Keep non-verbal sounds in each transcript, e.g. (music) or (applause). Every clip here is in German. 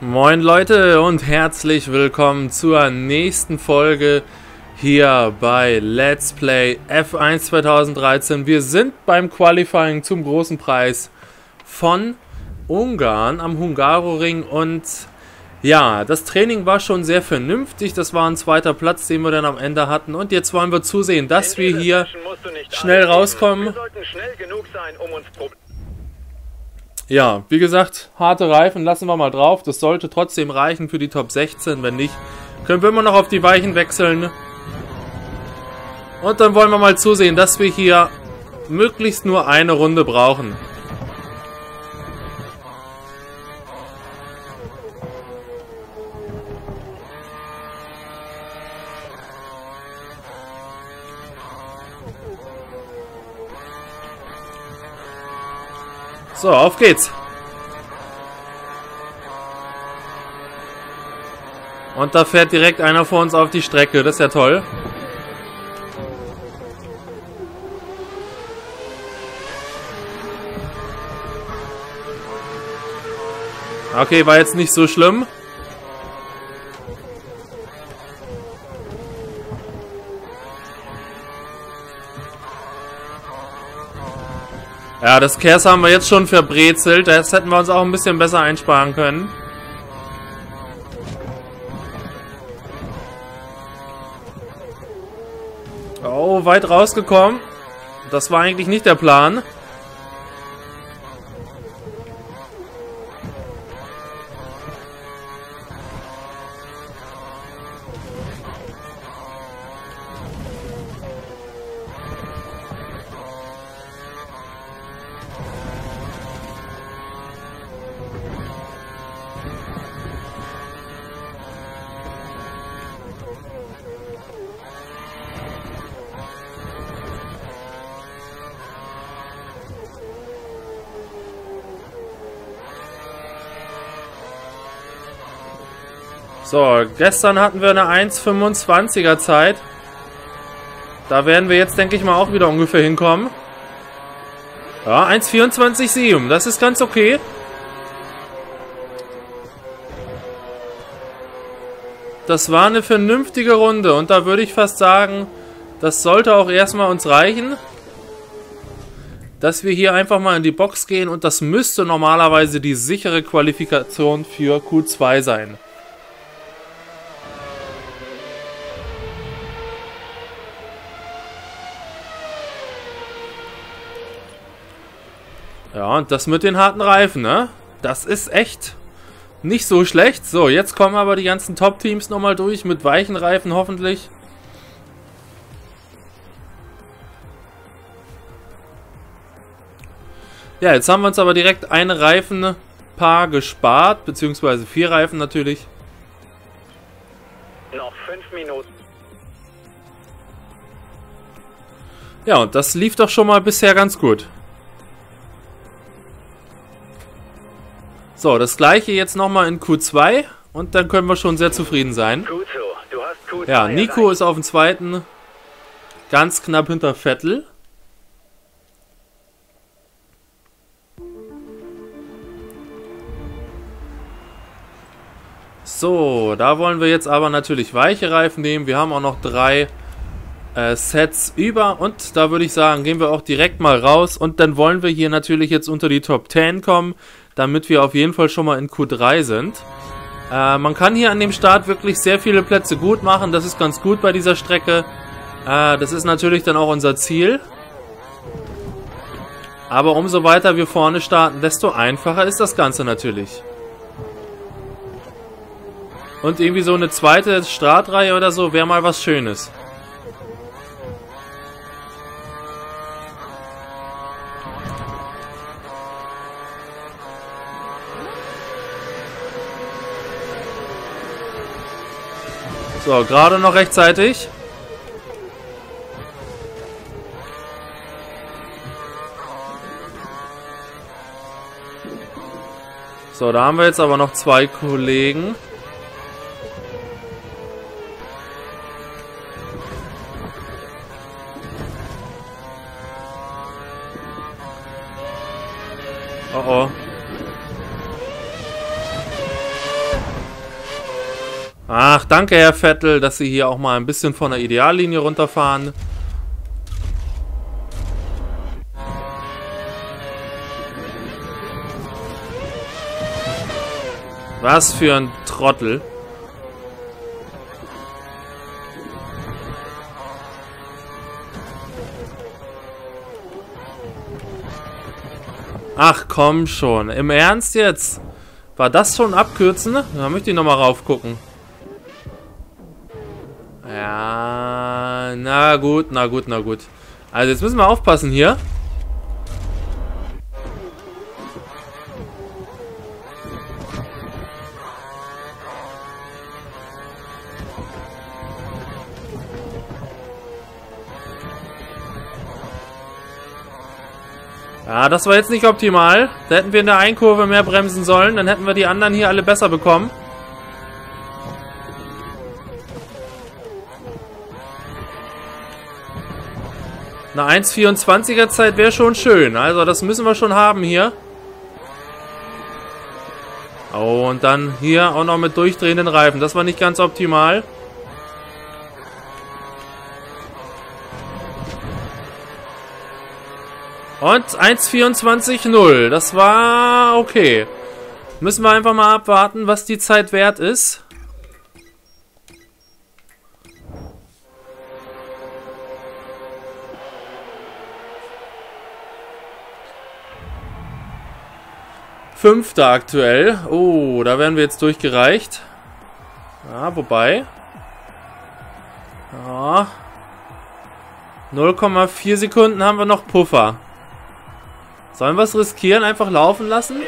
Moin Leute und herzlich willkommen zur nächsten Folge hier bei Let's Play F1 2013. Wir sind beim Qualifying zum großen Preis von Ungarn am Hungaroring und ja, das Training war schon sehr vernünftig. Das war ein zweiter Platz, den wir dann am Ende hatten. Und jetzt wollen wir zusehen, dass wir hier schnell rauskommen. Ja, wie gesagt, harte Reifen lassen wir mal drauf. Das sollte trotzdem reichen für die Top 16. Wenn nicht, können wir immer noch auf die Weichen wechseln. Und dann wollen wir mal zusehen, dass wir hier möglichst nur eine Runde brauchen. So, auf geht's. Und da fährt direkt einer vor uns auf die Strecke. Das ist ja toll. Okay, war jetzt nicht so schlimm. Ja, das Kers haben wir jetzt schon verbrezelt. Das hätten wir uns auch ein bisschen besser einsparen können. Oh, weit rausgekommen. Das war eigentlich nicht der Plan. So, gestern hatten wir eine 1,25er Zeit. Da werden wir jetzt, denke ich mal, auch wieder ungefähr hinkommen. Ja, 1,24,7. Das ist ganz okay. Das war eine vernünftige Runde. Und da würde ich fast sagen, das sollte auch erstmal uns reichen. Dass wir hier einfach mal in die Box gehen. Und das müsste normalerweise die sichere Qualifikation für Q2 sein. Ja, und das mit den harten Reifen, ne? Das ist echt nicht so schlecht. So, jetzt kommen aber die ganzen Top-Teams nochmal durch mit weichen Reifen hoffentlich. Ja, jetzt haben wir uns aber direkt ein Reifenpaar gespart, beziehungsweise vier Reifen natürlich. Noch fünf Minuten. Ja, und das lief doch schon mal bisher ganz gut. So, das gleiche jetzt nochmal in Q2 und dann können wir schon sehr zufrieden sein. Ja, Nico ist auf dem zweiten ganz knapp hinter Vettel. So, da wollen wir jetzt aber natürlich weiche Reifen nehmen. Wir haben auch noch drei äh, Sets über und da würde ich sagen, gehen wir auch direkt mal raus und dann wollen wir hier natürlich jetzt unter die Top 10 kommen damit wir auf jeden Fall schon mal in Q3 sind. Äh, man kann hier an dem Start wirklich sehr viele Plätze gut machen. Das ist ganz gut bei dieser Strecke. Äh, das ist natürlich dann auch unser Ziel. Aber umso weiter wir vorne starten, desto einfacher ist das Ganze natürlich. Und irgendwie so eine zweite Startreihe oder so wäre mal was Schönes. So, gerade noch rechtzeitig. So, da haben wir jetzt aber noch zwei Kollegen. Oh oh. Ach, danke, Herr Vettel, dass Sie hier auch mal ein bisschen von der Ideallinie runterfahren. Was für ein Trottel. Ach komm schon. Im Ernst jetzt? War das schon abkürzen? Da möchte ich nochmal raufgucken. Na gut, na gut, na gut. Also jetzt müssen wir aufpassen hier. Ja, das war jetzt nicht optimal. Da hätten wir in der Einkurve mehr bremsen sollen. Dann hätten wir die anderen hier alle besser bekommen. Eine 1,24er Zeit wäre schon schön. Also das müssen wir schon haben hier. Oh, und dann hier auch noch mit durchdrehenden Reifen. Das war nicht ganz optimal. Und 1,24,0. Das war okay. Müssen wir einfach mal abwarten, was die Zeit wert ist. Fünfter aktuell. Oh, da werden wir jetzt durchgereicht. Ja, wobei. Ja. 0,4 Sekunden haben wir noch Puffer. Sollen wir es riskieren, einfach laufen lassen?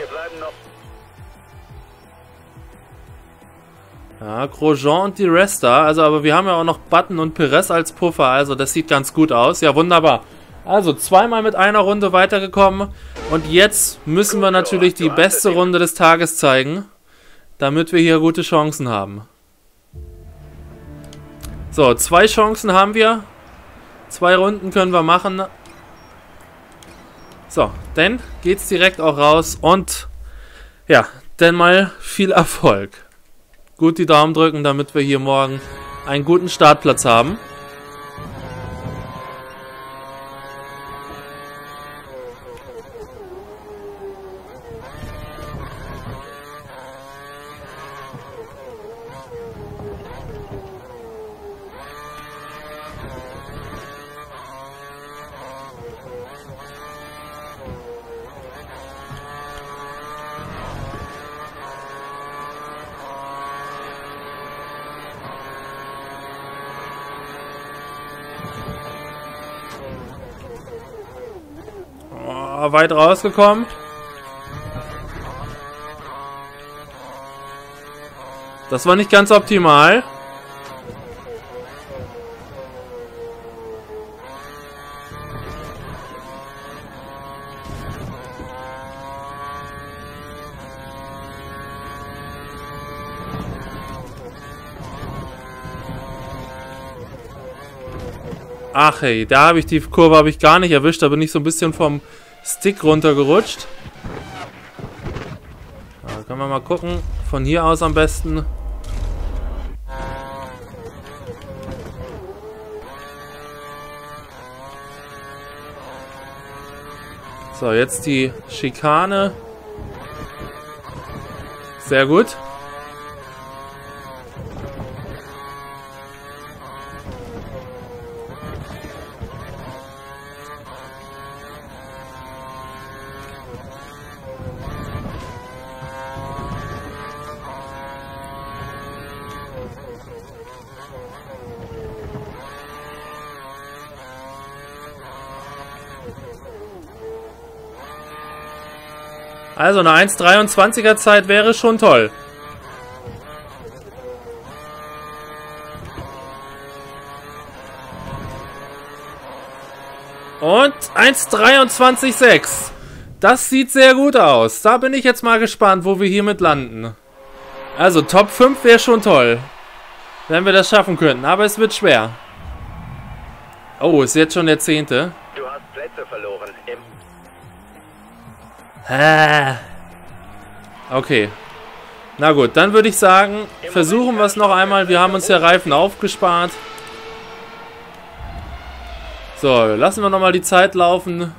Ja, Grosjean und die Resta. Also, aber wir haben ja auch noch Button und Perez als Puffer. Also, das sieht ganz gut aus. Ja, wunderbar. Also, zweimal mit einer Runde weitergekommen. Und jetzt müssen wir natürlich die beste Runde des Tages zeigen. Damit wir hier gute Chancen haben. So, zwei Chancen haben wir. Zwei Runden können wir machen. So, dann geht's direkt auch raus und ja, dann mal viel Erfolg. Gut die Daumen drücken, damit wir hier morgen einen guten Startplatz haben. Weit rausgekommen. Das war nicht ganz optimal. Ach hey, da habe ich die Kurve habe ich gar nicht erwischt, da bin ich so ein bisschen vom Stick runtergerutscht. Da können wir mal gucken. Von hier aus am besten. So, jetzt die Schikane. Sehr gut. Also eine 1,23er Zeit wäre schon toll. Und 1,23,6. Das sieht sehr gut aus. Da bin ich jetzt mal gespannt, wo wir hiermit landen. Also Top 5 wäre schon toll. Wenn wir das schaffen könnten. Aber es wird schwer. Oh, ist jetzt schon der zehnte. Du hast Plätze verloren. Okay. Na gut, dann würde ich sagen, versuchen wir es noch einmal. Wir haben uns ja Reifen aufgespart. So, lassen wir nochmal die Zeit laufen.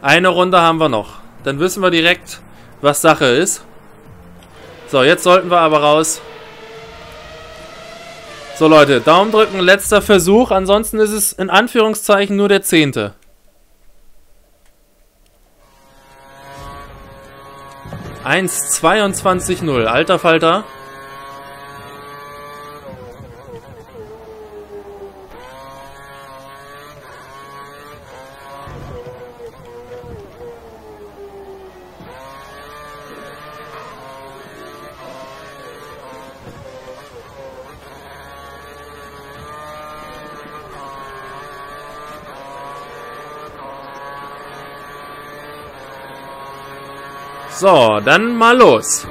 Eine Runde haben wir noch. Dann wissen wir direkt, was Sache ist. So, jetzt sollten wir aber raus. So Leute, Daumen drücken, letzter Versuch. Ansonsten ist es in Anführungszeichen nur der zehnte. 1,22,0. Alter Falter. So, dann mal los.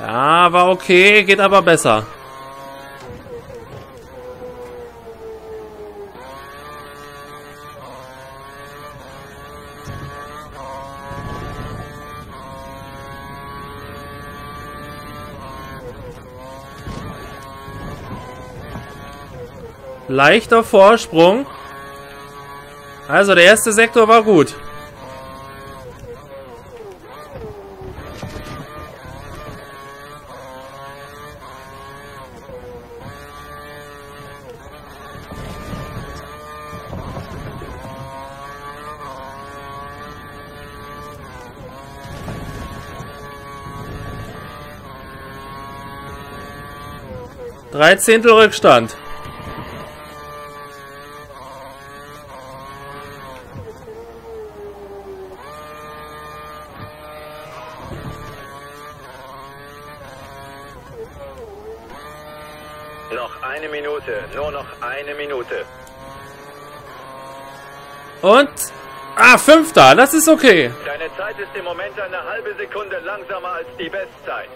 Ja, war okay, geht aber besser. Leichter Vorsprung. Also der erste Sektor war gut. Dreizehntel Rückstand. Noch eine Minute, nur noch eine Minute. Und... Ah, Fünfter, das ist okay. Deine Zeit ist im Moment eine halbe Sekunde langsamer als die Bestzeit.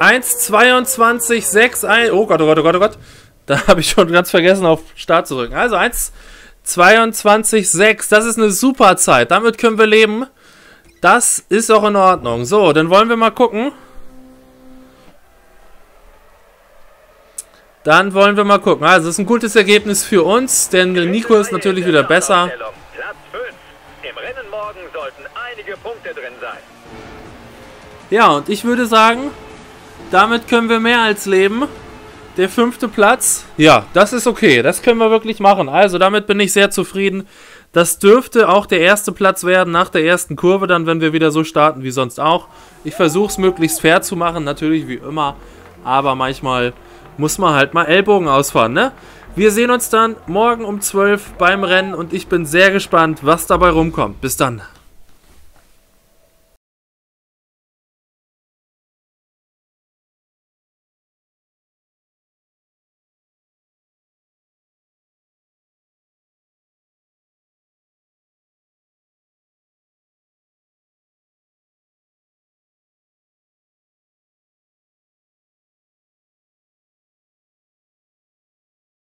1,22,6, oh Gott, oh Gott, oh Gott, oh Gott. Da (laughs) habe ich schon ganz vergessen, auf Start zu drücken. Also 1,22,6, das ist eine super Zeit. Damit können wir leben. Das ist auch in Ordnung. So, dann wollen wir mal gucken. Dann wollen wir mal gucken. Also, es ist ein gutes Ergebnis für uns, denn Nico ist natürlich wieder besser. Platz 5. Im Rennen morgen sollten einige Punkte drin sein. Ja, und ich würde sagen, damit können wir mehr als leben. Der fünfte Platz, ja, das ist okay. Das können wir wirklich machen. Also, damit bin ich sehr zufrieden. Das dürfte auch der erste Platz werden nach der ersten Kurve, dann, wenn wir wieder so starten wie sonst auch. Ich versuche es möglichst fair zu machen, natürlich wie immer. Aber manchmal muss man halt mal Ellbogen ausfahren, ne? Wir sehen uns dann morgen um 12 beim Rennen und ich bin sehr gespannt, was dabei rumkommt. Bis dann.